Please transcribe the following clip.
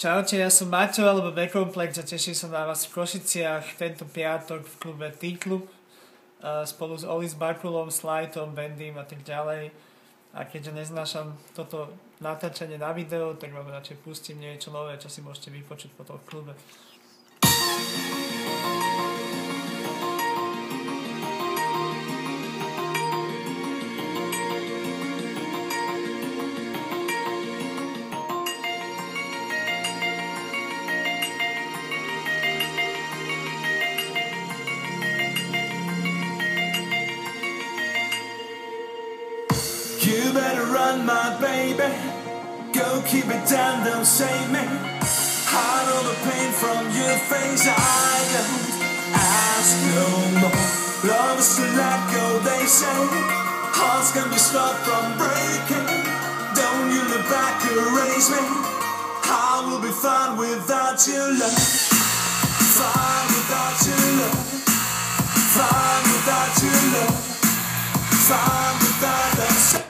Čaute, ja som Maťo alebo Backcomplex a teším sa na vás v Košiciach tento piatok v klube T-Club spolu s Olis Bakulom, Slightom, Bendym a tak ďalej. A keďže neznášam toto natáčanie na video, tak vám radšej pustím niečo nové, čo si môžete vypočuť po tom klube. You better run, my baby. Go keep it down, don't save me. Hide all the pain from your face. I don't ask no more. Love is to let go, they say. Hearts can be stopped from breaking. Don't you look back, erase me. I will be fine without your love. Fine without your love. Fine without your love. Fine without